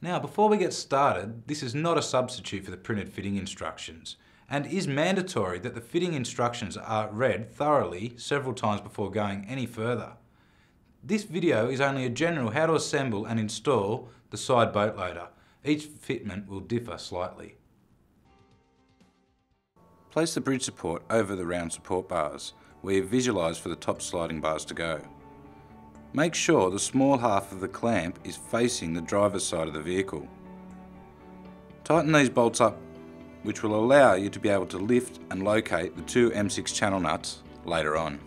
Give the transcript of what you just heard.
Now before we get started, this is not a substitute for the printed fitting instructions and is mandatory that the fitting instructions are read thoroughly several times before going any further. This video is only a general how to assemble and install the side boat loader. Each fitment will differ slightly. Place the bridge support over the round support bars where you visualise for the top sliding bars to go. Make sure the small half of the clamp is facing the driver's side of the vehicle. Tighten these bolts up which will allow you to be able to lift and locate the two M6 channel nuts later on.